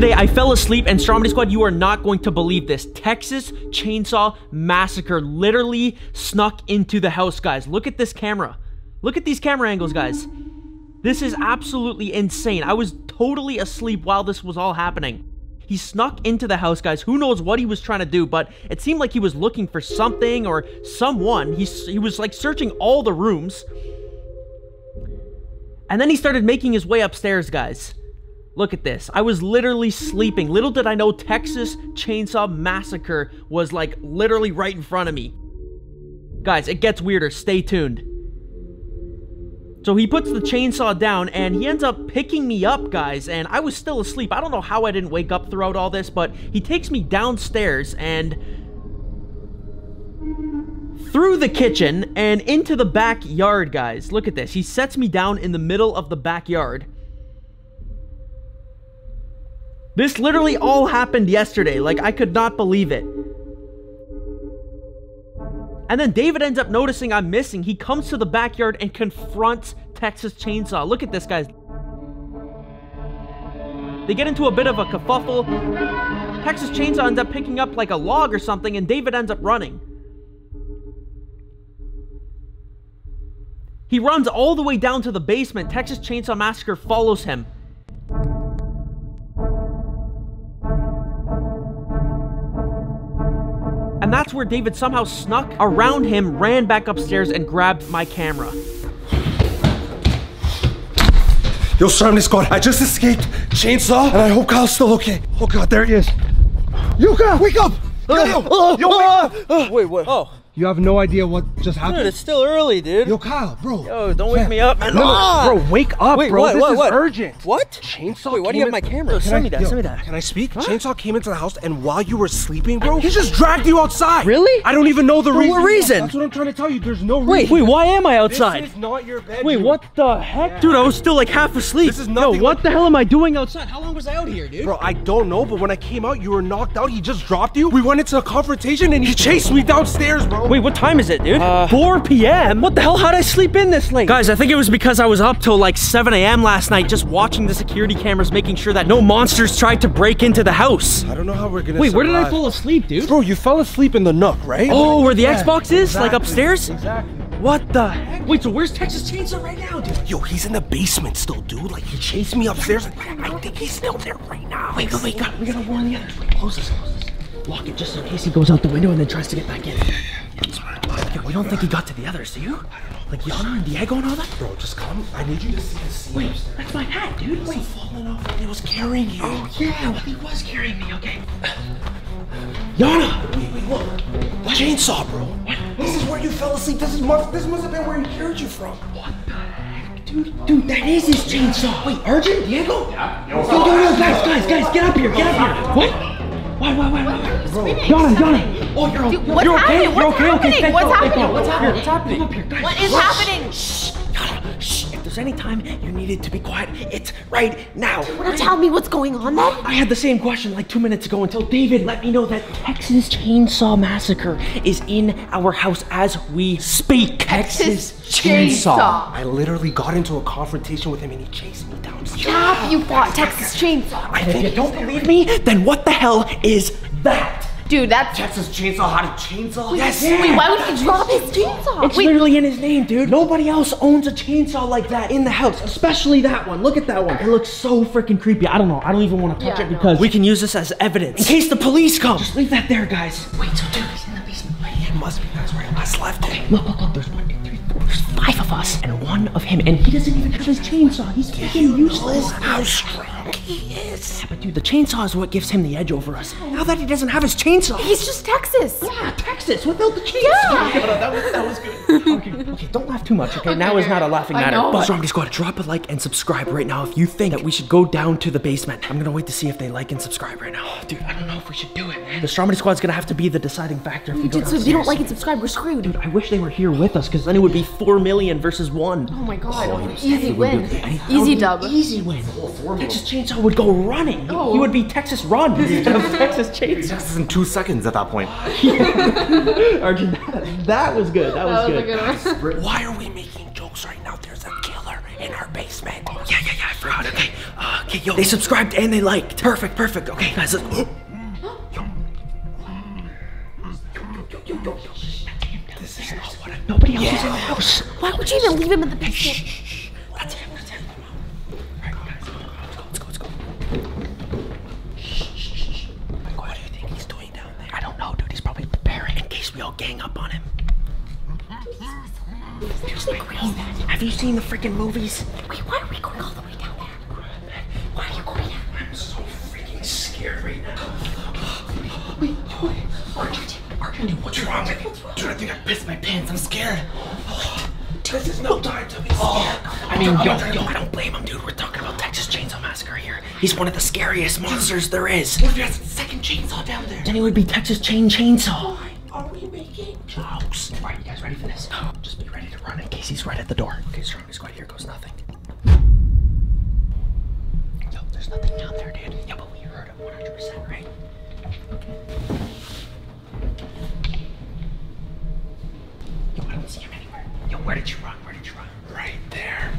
Yesterday, I fell asleep, and Stromedy Squad, you are not going to believe this. Texas Chainsaw Massacre literally snuck into the house, guys. Look at this camera. Look at these camera angles, guys. This is absolutely insane. I was totally asleep while this was all happening. He snuck into the house, guys. Who knows what he was trying to do, but it seemed like he was looking for something or someone. He, he was like searching all the rooms. And then he started making his way upstairs, guys. Look at this. I was literally sleeping. Little did I know Texas Chainsaw Massacre was like literally right in front of me. Guys, it gets weirder. Stay tuned. So he puts the chainsaw down and he ends up picking me up, guys, and I was still asleep. I don't know how I didn't wake up throughout all this, but he takes me downstairs and through the kitchen and into the backyard, guys. Look at this. He sets me down in the middle of the backyard. This literally all happened yesterday. Like, I could not believe it. And then David ends up noticing I'm missing. He comes to the backyard and confronts Texas Chainsaw. Look at this, guys. They get into a bit of a kerfuffle. Texas Chainsaw ends up picking up like a log or something, and David ends up running. He runs all the way down to the basement. Texas Chainsaw Massacre follows him. That's where David somehow snuck around him, ran back upstairs, and grabbed my camera. Yo, Stromedy Squad, I just escaped Chainsaw, and I hope Kyle's still okay. Oh god, there he is. Yuka, wake up! Uh, yo, yo, uh, yo, wake uh, up! Wait, what? Oh, You have no idea what just happened. Dude, it's still early, dude. Yo, Kyle, bro. Yo, don't wake me up, man. No, no, Ah! bro, wake up, Wait, bro. what, this what, is what? urgent. What? Chainsaw Wait, why do you have my camera? Yo, Send can me that, yo, send me that. Can I speak? Chainsaw came into the house, and while you were sleeping, bro, he just dragged you outside. Really? I don't even know the For reason. what reason? That's what I'm trying to tell you. There's no reason. wait, wait. why am I outside? This is not your bedroom. Wait, what the heck? Dude, I was still like half asleep. This is nothing. Yo, what like- the hell am I doing outside? How long was I out here, dude? Bro, I don't know, but when I came out, you were knocked out. He just dropped you. We went into a confrontation, and he chased me downstairs, bro. Wait, what time is it, dude? Uh, 4 p.m.? What the hell? How'd I sleep in this late? Guys, I think it was because I was up till like 7 a.m. last night just watching the security cameras, making sure that no monsters tried to break into the house. I don't know how we're gonna. Wait, where did I fall asleep, dude? Bro, you fell asleep in the nook, right? Oh, where the Yeah, Xbox is? Like upstairs? Exactly. What the heck? Wait, so where's Texas Chainsaw right now, dude? Yo, he's in the basement still, dude. Like he chased me upstairs. I think he's still there right now. Wait, wait, wait, God, we gotta warn the others. Wait, close this, close this. Lock it just in case he goes out the window and then tries to get back in. Yeah, we don't think he got to the others, do you? Like Yana and Diego and all that? Bro, just come. I need you to see the scene. Wait, that's my hat, dude. Wait. falling off and he was carrying you. Oh, yeah, well, he was carrying me, okay. Yana! Wait, wait, look. The chainsaw, bro. This is where you fell asleep. This is must. This must have been where he carried you from. What the heck, dude? Dude, that is his chainsaw. Wait, Arjun? Diego? Yeah. Yo, yo, yo, guys, guys, guys, get up here, get up here. What? Why, why, why, why? Bro, Yana, Yana. Oh, you're, Dude, what's you're okay? happening? You're What's okay? Okay, happening? thank What's God, thank happening? What's happening? Come up here, guys. What is happening? There's any time you needed to be quiet, it's right now. Well, tell me what's going on then. I had the same question like two minutes ago until David let me know that Texas Chainsaw Massacre is in our house as we speak. Texas Chainsaw. I literally got into a confrontation with him and he chased me downstairs. Stop, you fought Texas Chainsaw. And if you don't believe me, then what the hell is that? Dude, that's. Texas Chainsaw had a chainsaw? Yes. Wait, why would he drop his chainsaw? It's Wait, literally in his name, dude. Nobody else owns a chainsaw like that in the house, especially that one. Look at that one. It looks so freaking creepy. I don't know. I don't even want to touch Yeah, it because we can use this as evidence in case the police come. Just leave that there, guys. Wait, so dude, he's in the basement. It must be. That's where he last left it. Look, look, look. There's one, two, three, four. There's five of us and one of him, and he doesn't even have his chainsaw. He's freaking useless. how strong he is. Yeah, but dude, the chainsaw is what gives him the edge over us. Now that he doesn't have his chainsaw. he's just Texas. Yeah, Texas without the chainsaw. Yeah. that was that was good. okay, okay, don't laugh too much. Okay, now is not a laughing I matter. know. But Zombie Squad, drop a like and subscribe right now if you think that we should go down to the basement. I'm gonna wait to see if they like and subscribe right now. Oh, dude, I don't know if we should do it, man. The Stromedy Squad's gonna have to be the deciding factor if we go Dude, so if you don't like and subscribe, we're screwed. Dude, I wish they were here with us, because then it would be four million versus one. Oh my god. Oh, easy win. Easy dub. Easy win. Texas Chainsaw would go running. He- Oh. He would be Texas Run instead of Texas Chainsaw. This is in two seconds at that point. Arjun, that, that was good. That was, That was a good. good one. Why are we making jokes right. Now there's a killer in our basement. Oh, Yeah, yeah, yeah. I forgot. Okay. Uh, okay, yo. They subscribed and they liked. Perfect, perfect. Okay, guys. Let's. Yo. Yo, yo, yo, yo, yo. This is not what Nobody else is in the house. Why would you even leave him in the basement? Gang up on him. Have you seen the freaking movies? Wait, why are we going all the way down there? Why are you going there? I'm so freaking scared right now. Wait, wait. Archie, Arjun, dude, what's wrong with you? Dude, I think I pissed my pants. I'm scared. This is no time to be scared. I mean, yo, yo, I don't blame him, dude. We're talking about Texas Chainsaw Massacre here. He's one of the scariest monsters there is. What if he has a second chainsaw down there? Then he would be Texas Chain Chainsaw. Jokes? All right, you guys ready for this? Just be ready to run in case he's right at the door. Okay, Stromedy squad, here goes nothing. Yo, there's nothing down there, dude. Yeah, but we heard him 100%, right? Yo, I don't see him anywhere. Yo, where did you run? Where did you run? Right there.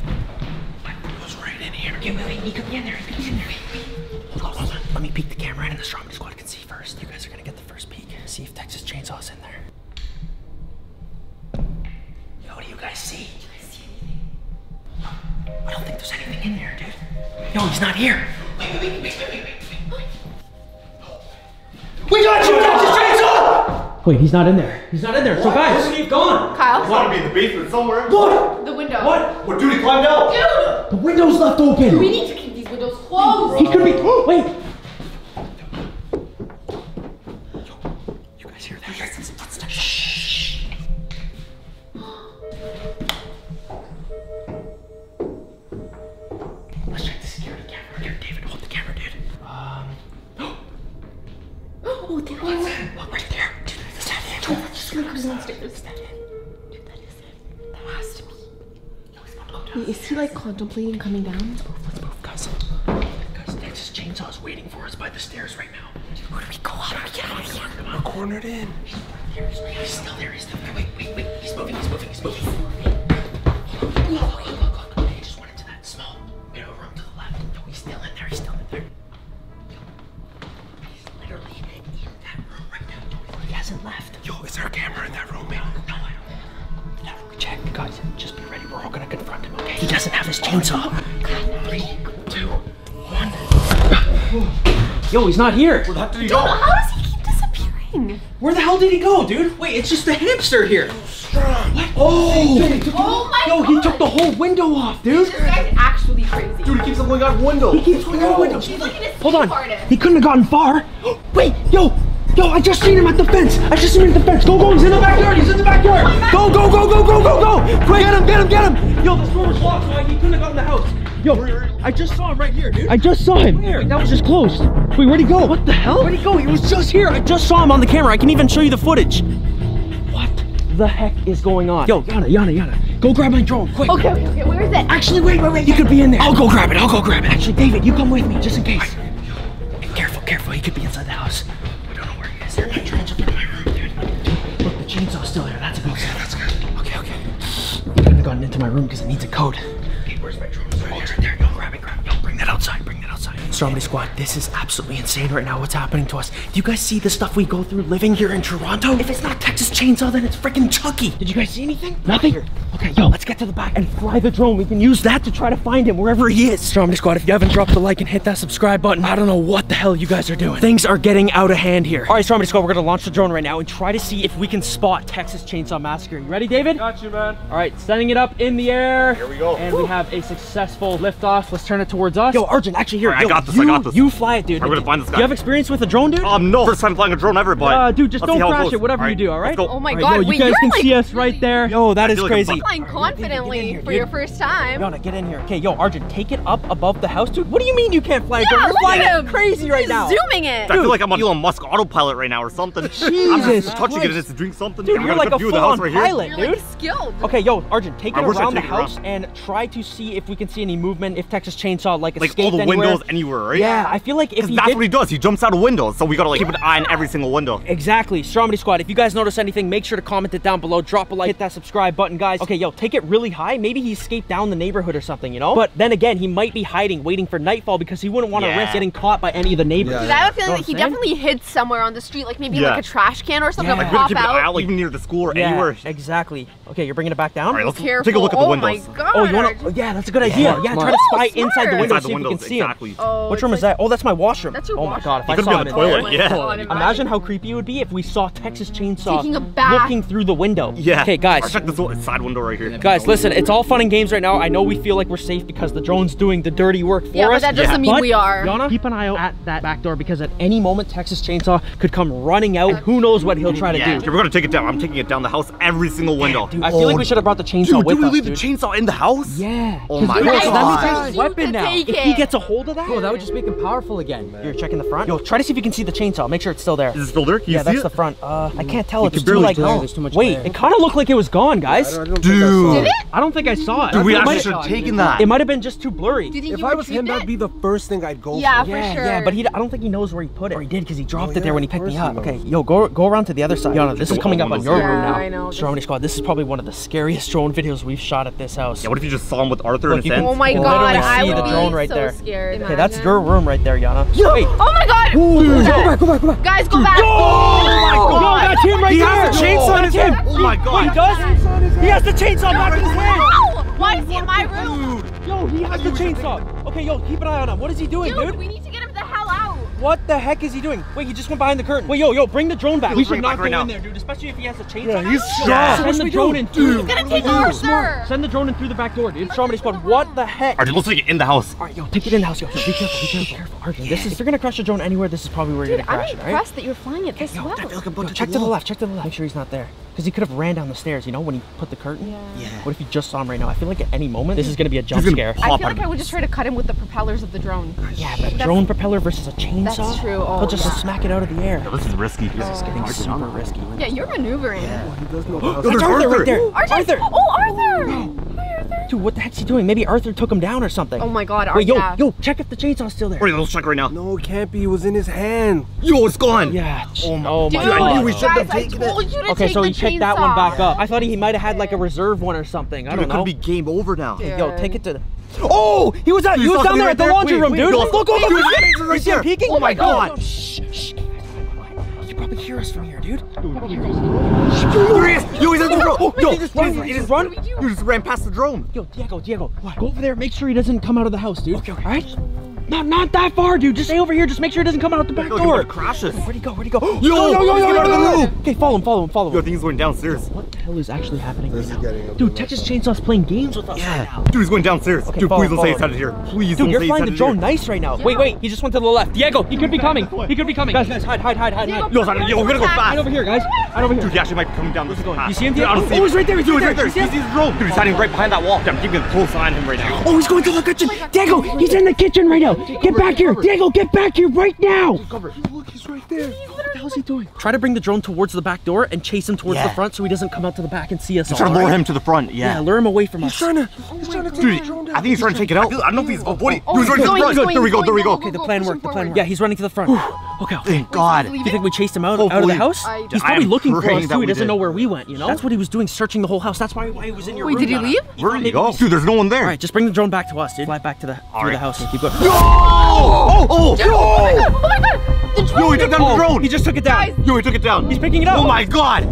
He was right in here. Okay, wait, wait. He could be in there. He could be in there. Hold on, hold on. Let me peek the camera in and the Stromedy Squad can see first. You guys are gonna get the first peek. See if Texas Chainsaw's in there. Yo, what do you guys see? I don't think there's anything in there, dude. No, he's not here. Wait, wait, wait, wait, wait, wait, wait. We got you, Texas Chainsaw! Wait, he's not in there. He's not in there. So guys, He's gone. Kyle? Gotta be in the basement somewhere. what? The window. What? What? Dude, he climbed out. Dude! The window's left open. We need to keep these windows closed. He could be. Wait. Here, David, hold the camera, dude. Um. Oh, there was. Look right there. Dude, is that it? Oh, just look who's downstairs. Is that it? Dude, that is it. That has to be. Wait, is he like contemplating coming down? Let's move, guys. Guys, Texas Chainsaw is waiting for us by the stairs right now. Where do we go? How do we get out of here? Come on. Cornered in. He's still there. He's still there. Wait, wait, wait. He's moving. He's moving. He's moving. Look, now. He hasn't left. Yo, is there a camera in that room, man? No, I don't. Never check. Guys, just be ready. We're all gonna confront him, okay? He doesn't have his chainsaw. Three, two, one. Yo, he's not here. Where the heck did he Dude, go? how does he keep disappearing? Where the hell did he go, dude? Wait, it's just the hamster here. Oh! Oh my Yo, god! he took the whole window off, dude. This guy's actually crazy. Dude, he keeps on going out window. He keeps going out the window. He's like an escape Hold on. artist. He couldn't have gotten far. Wait, yo, yo, I just seen him at the fence. I just seen him at the fence. Go, go, he's in the backyard. He's in the backyard. Go, go, go, go, go, go, go. Quick, get him, get him, get him. Yo, this door was locked, so he couldn't have gotten the house. Yo, I just saw him right here, dude. I just saw him. Wait, that was just closed. Wait, where'd he go? What the hell? Where'd he go? He was just here. I just saw him on the camera. I can even show you the footage. What the heck is going on? Yo, Yana, Yana, Yana, go grab my drone, quick. Okay, okay, okay, where is it? Actually, wait, wait, wait. You could be in there. I'll go grab it. I'll go grab it. Actually, David, you come with me just in case. Careful, careful. He could be inside the house. He couldn't have gotten into my room because it needs a code. Okay, where's my drone? Oh, it's right there. Yo, grab it, grab it. Yo, bring that outside. Bring that outside. Stromedy Squad, this is absolutely insane right now. What's happening to us? Do you guys see the stuff we go through living here in Toronto? If it's not Texas Chainsaw, then it's freaking Chucky. Did you guys see anything? Nothing. Okay, yo, let's get to the back and fly the drone. We can use that to try to find him wherever he is. Stromedy Squad, if you haven't dropped the like and hit that subscribe button, I don't know what the hell you guys are doing. Things are getting out of hand here. All right, Stromedy Squad, we're gonna launch the drone right now and try to see if we can spot Texas Chainsaw Massacre. You ready, David? Got you, man. All right, sending it up in the air. Here we go. And we have a successful liftoff. Let's turn it towards us. Yo, Arjun, actually here. All right, I got this, I got this. You fly it, dude. I'm gonna find this Do guy. you have experience with a drone, dude? Um, no. First time flying a drone ever, but. Uh, dude, just let's don't crash it, whatever you do, all right? let's go. Oh my All god, yo, you wait, guys you're can like see us right there. Yo, that is feel like I'm crazy. bu- flying confidently Get for your first time. Yana, get in here. Okay, yo, Arjun, take it up above the house, dude. What do you mean you can't fly a drone? Yeah, You're flying at it him. crazy right He's now. zooming it. I feel like I'm on Elon Musk autopilot right now or something. I'm Jesus just touching Christ. it just to drink something. Dude, I'm you're like a view of the house full-on right pilot, You're dude. like skilled. Okay, yo, Arjun, take I it wish I'd around the take it around. house and try to see if we can see any movement, if Texas Chainsaw like Like all the anywhere. windows anywhere, right? Yeah, I feel like if he that's did, what he does. He jumps out of windows, so we gotta like keep an eye on every single window. Exactly. Stromedy Squad, if you guys notice anything, make sure to comment it down below. Drop a like, hit that subscribe button, guys. Okay, yo, take it really high. Maybe he escaped down the neighborhood or something, you know? But then again, he might be hiding, waiting for nightfall because he wouldn't want to Yeah. risk getting caught by any of the neighbors. Yeah. I have a feeling Know that he saying? definitely hid somewhere on the street, like maybe Yeah. like a trash can or something Yeah. Like, pop keeping an eye out. out, like even near the school or Yeah, anywhere. exactly. Okay, you're bringing it back down? All right, let's Careful. take a look at the oh windows. my god. Oh, you want to? Oh, yeah, that's a good idea. Yeah, try to Oh, spy inside the window, Inside see the if we windows, can see him. Oh, Which it's room is that? Oh, that's my washroom. That's your Oh my god, if He I could saw be him on in the there. toilet, yeah. Imagine how creepy it would be if we saw Texas Chainsaw Taking a bath. looking through the window. Yeah. Okay, Or guys. check this one- side window right here. Guys, listen, it's all fun and games right now. I know we feel like we're safe because the drone's doing the dirty work for Yeah, but us. that doesn't mean But, we are. Yana, keep an eye out at that back door because at any moment Texas Chainsaw could come running out. Who knows what he'll try to do. Okay, we're gonna take it down. I'm taking it down the house, every single window. Dude, I feel like we should have brought the chainsaw Dude, with did we leave dude. the chainsaw in the house? Yeah. Oh my dude, God. That means that's his weapon now. If he gets a hold of that, Bro, that would just make him powerful again. You're checking the front. Yo, try to see if you can see the chainsaw. Make sure it's still there. Is it still there? Can Yeah, see that's it? the front. Uh, I can't tell. It's too barely like. tell. There's too much Wait, glare. it kind of looked like it was gone, guys. I don't Dude. Did it? I don't think I saw it. Dude, we actually might should have, have taken that. it might have been just too blurry. Do you think If I was him, that'd be the first thing I'd go for. Yeah, for. for yeah, sure. yeah, but he, I don't think he knows where he put it. Or he did because he dropped Oh, it there when he picked me up. Okay, yo, go go around to the other side. Yana, this is coming up up on on your this room side. now. Yeah, I know. Squad, this is probably one of the scariest drone videos we've shot at this house. Yeah, what if you just saw him with Arthur Look, and you can- Oh my god, literally I see the be drone right so there. scared. Okay, that's your room right there, Yana. Wait. Oh my god! Ooh. Go back, go back, go back. Guys, go back. Oh my god, that's him right He there. has the chainsaw in his hand. Oh my God. Wait, he does? He has the chainsaw back in his hand. No! Why is he in my room? Yo, he has the chainsaw. Okay, yo, keep an eye on him. What is he doing, Dude, dude? we need to get What the heck is he doing? Wait, he just went behind the curtain. Wait, yo, yo, bring the drone back. Dude, we should not go right in now. there, dude. Especially if he has a chainsaw. Yeah, he's Yeah. strong. Send the drone in through. He's gonna take Arthur. Send the drone in through the back door, dude. Stromedy squad. What the heck? Alright, let's take it in the house. All right, yo, take it in the house. Yo, yo, be careful, be careful, careful. Arthur, this is. If you're gonna crash the drone anywhere, this is probably where you're Dude, gonna crash I'm it, right? impressed that you're flying it this well. Yo, check to the left. Check to the left. Make sure he's not there. Because he could have ran down the stairs. You know when he put the curtain. Yeah. What if you just saw him right now? I feel like at any moment this is gonna be a jump scare. I feel like I would just try to cut him with the propellers of the drone. Yeah, but a That's- drone propeller versus a chainsaw. That's true. Oh, He'll just yeah. smack it out of the air. This is risky. This is getting super risky. Yeah, you're maneuvering. He does know how Yo, to- there's Arthur, right Arthur. there. Arthur! Arthur. Oh, Arthur! Hi, Arthur. Dude, what the heck's he doing? Maybe Arthur took him down or something. Oh my god, Arthur. Wait, yo, yeah. yo, check if the chainsaw's still there. Alright, let's check right now. No, it can't be. It was in his hand. Yo, it's gone. Yeah. Oh my- oh my Dude, I god. knew we shouldn't have taken it. told you to Okay, so he picked that one back up. I thought he might have had like a reserve one or something. I don't it know. could be game over now. Yeah. Yo, take it to the. Oh, he was out. He Dude, was down there right at the there. laundry Wait, room, wait, dude. go. Look, look, look, Dude, look. he's right You see him there. peeking? Oh my God. Shh, shh. You probably hear us from here, dude. There he is. Yo, he's in the drone. Oh, Yo, he just run, he just run. You just ran past the drone. Yo, Diego, Diego, go over there. Make sure he doesn't come out of the house, dude. Okay, okay. All right. Not, not that far, dude. Just stay over here. Just make sure he doesn't come out the back Yo, door. crash us. Where'd he go? Where'd he go? Yo, yo, yo, yo, yo, getting out of the yo, yo. room. Okay, follow him, follow him, follow Yo, I him. think he's going downstairs. What the hell is actually happening This right is now? getting a Dude, bit Texas Chainsaw's playing games with us right now. Dude, he's going downstairs. Okay, Dude, follow, please don't say he's follow. headed here. Please Dude, don't you're flying the drone here. nice right now. Wait, wait, he just went to the left. Diego, he could be coming. He could be coming. Guys, guys, hide, hide, hide, hide, hide. Yo, son, yo, we're gonna go Hide fast. over here, guys. Hide over here. Dude, he actually might be coming down this path. You see him, Diego? don't Oh, he's right there, he's Dude, right he's right there. there. You see He sees the drone. Dude, he's hiding right behind that wall. I'm keeping a close eye on him right now. Oh, he's going to the kitchen. Diego, he's in the kitchen right now. Get back here. Diego, get back here right now. Look, he's right there. What the hell is he doing? Try to bring the drone towards the back door and chase him towards the front so he doesn't come out to the back and see us. Try to lure alright? him to the front. Yeah, Yeah. lure him away from us. Trying to. Oh he's trying to Dude, the drone down. I think he's trying to take it out. I don't know if he's. Oh, boy. Oh, he's he's running to the front. going, There we go. There we go. Okay, the plan worked. The plan worked. Yeah, he's running to the front. okay, okay. Thank God. Do you think we chased him out, out of the house? He's probably looking for us that too. He doesn't know where we went, you know? That's what he was doing, searching the whole house. That's why, why he was in your Wait, room. did he leave? Where did he go? Dude, there's no one there. All right, just bring the drone back to us, dude. Fly back to the through the house and keep going. Oh! Oh! Oh, oh my god! Oh my god! The drone! Yo, he took down Oh, the drone. He just took it down. Guys. Yo, he took it down. He's picking it up. Oh my God.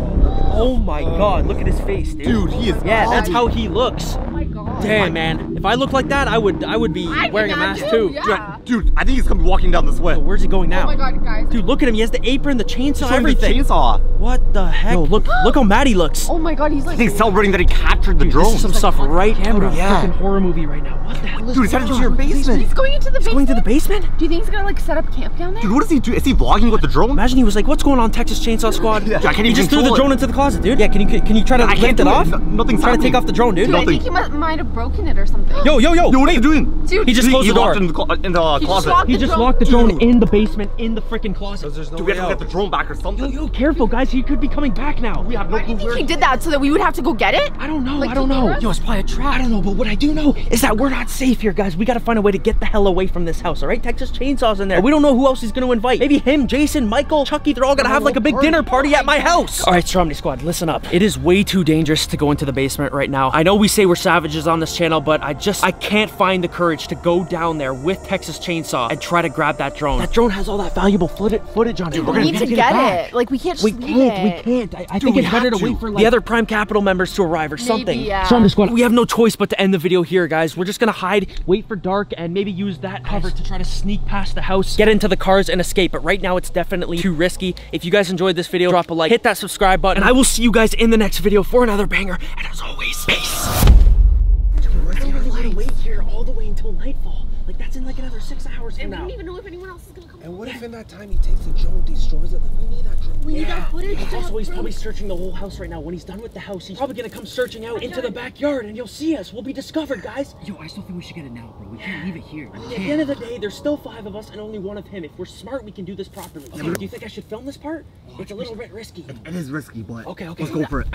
Oh my god, look at his face, dude. Dude, he is. Yeah, that's how he looks. My god. Damn, man. If I look like that, I would I would be I wearing a mask imagine, too. yeah. Dude, I think he's coming walking down this way. Yo, where's he going now? Oh my god, guys. Dude, look at him. He has the apron, the chainsaw, Trying to everything. Chainsaw. What the heck? Yo, look look how mad he looks. Oh my god, he's like. I think he's celebrating that he captured the This drone. is some stuff right out of a Yeah. freaking horror movie right now. What the hell is Dude, he's headed to going your basement. He's going into the He's basement. going to the basement? Do you think he's gonna like set up camp down there? Dude, what is he doing? Is he vlogging with the drone? Imagine he was like, "What's going on, Texas Chainsaw Squad?" Yeah, I can't he even just threw the control drone into the closet, dude. Yeah, can you can you try to I lift it off? No- nothing's Try to take off the drone, dude. Dude, I nothing. Think he might, might have have broken it or something. Yo, yo, yo. Yo, what are you doing? Dude, He just He, closed he the door. locked in the, in the uh, He just closet. locked He the just drone. locked the drone in the basement, in the freaking closet. There's no Dude, we have to get the drone back or something. Yo, yo, careful, guys. He could be coming back now. We have no Why do clue you think he did that so that we would have to go get it? I don't know. Like, I don't know. Yo, it's probably a trap. I don't know, but what I do know is that we're not safe here, guys. We gotta find a way to get the hell away from this house, all right? Texas Chainsaw's in there. We don't know who else he's gonna invite. Maybe him, Jason, Michael, Chucky. They're all gonna have like a big dinner party at my house. All right, Stromedy Squad, listen up. It is way too dangerous to go into the basement right now. I know we say we're savages on this channel, but I just I can't find the courage to go down there with Texas Chainsaw and try to grab that drone. That drone has all that valuable footage footage on it. We're We need gonna to gotta get back. it. Like we can't just We leave can't, we it. can't. I, I Dude, think it's better to to. wait for like, the other Prime Capital members to arrive or something. yeah. Stromedy Squad, we have no choice but to end the video here, guys. We're just gonna hide, wait for dark, and maybe use that cover to try to sneak past the house, get into the cars, and escape. But right now, it's definitely too risky. If you guys enjoyed this video, drop a like, hit that subscribe button, and I will see you guys in the next video for another banger. And as always, peace. We gotta wait here all the way until nightfall. Like that's in like another six hours from And we don't even know if anyone else is gonna come. And what if in that time he takes the drone, destroys it? Like, we need that drone. We need that footage. to Also, he's prove- probably searching the whole house right now. When he's done with the house, he's probably gonna come searching out into the backyard and you'll see us. We'll be discovered, guys. Yo, I still think we should get it now, bro. We can't leave it here. At the end of the day, there's still five of us and only one of him. If we're smart, we can do this properly. Okay, do you think I should film this part? It's a little bit risky. It is risky, but Okay, okay. let's go for it.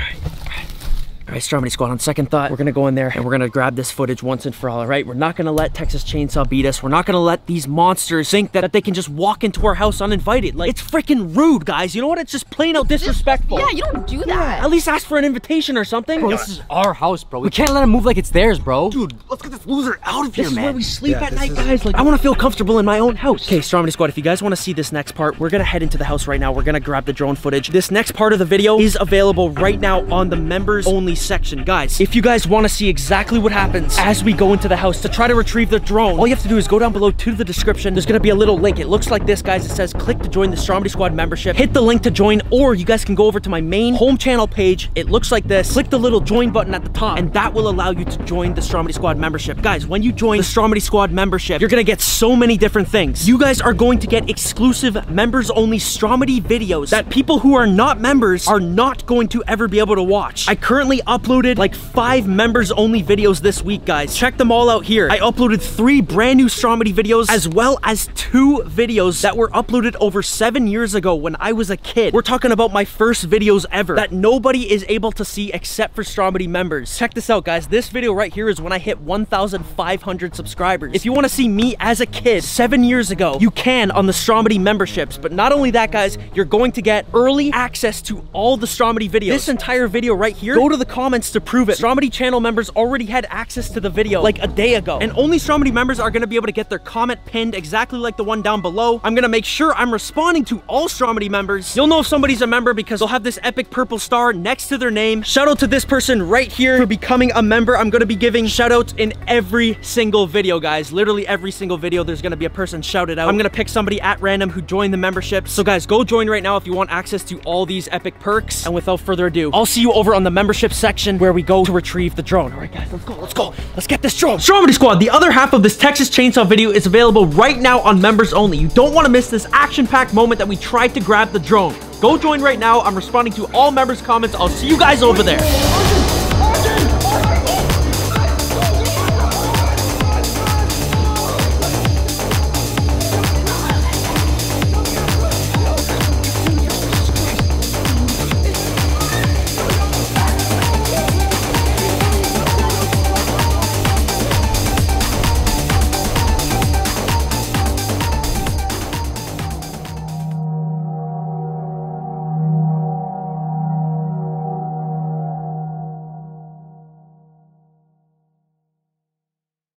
All right, Stromedy Squad, on second thought, we're gonna go in there and we're gonna grab this footage once and for all, all right? We're not gonna let Texas Chainsaw beat us. We're not gonna let these monsters think that, that they can just walk into our house uninvited. Like, it's freaking rude, guys. You know what? It's just plain out disrespectful. Yeah, you don't do that. At least ask for an invitation or something. Bro, this is our house, bro. We can't let him move like it's theirs, bro. Dude, let's get this loser out of here, man. This is man. where we sleep Yeah, at night, is- guys. Like, I want to feel comfortable in my own house. Okay, Stromedy Squad, if you guys want to see this next part, we're gonna head into the house right now. We're gonna grab the drone footage. This next part of the video is available right now on the members only section. Guys, if you guys want to see exactly what happens as we go into the house to try to retrieve the drone, all you have to do is go down below to the description. There's gonna be a little link. It looks like this, guys. It says click to join the Stromedy Squad membership. Hit the link to join, or you guys can go over to my main home channel page. It looks like this. Click the little join button at the top, and that will allow you to join the Stromedy Squad membership. Guys, when you join the Stromedy Squad membership, you're gonna get so many different things. You guys are going to get exclusive members only Stromedy videos that people who are not members are not going to ever be able to watch. I currently uploaded like five members only videos this week, guys. Check them all out here. I uploaded three brand new Stromedy videos as well as two videos that were uploaded over seven years ago when I was a kid. We're talking about my first videos ever that nobody is able to see except for Stromedy members. Check this out, guys. This video right here is when I hit 1,500 subscribers. If you want to see me as a kid seven years ago, you can on the Stromedy memberships. But not only that, guys, you're going to get early access to all the Stromedy videos. This entire video right here, go to the comments to prove it. Stromedy channel members already had access to the video like a day ago. And only Stromedy members are to be able to get their comment pinned exactly like the one down below. I'm to make sure I'm responding to all Stromedy members. You'll know if somebody's a member because they'll have this epic purple star next to their name. Shout out to this person right here for becoming a member. I'm to be giving shout outs in every single video, guys. Literally every single video, there's to be a person shouted out. I'm to pick somebody at random who joined the membership. So guys, go join right now if you want access to all these epic perks. And without further ado, I'll see you over on the membership section where we go to retrieve the drone. All right, guys, let's go. Let's go. Let's get this drone. Stromedy Squad, the other half of this Texas Chainsaw video is available right now on members only. You don't want to miss this action-packed moment that we tried to grab the drone. Go join right now. I'm responding to all members' comments. I'll see you guys over there.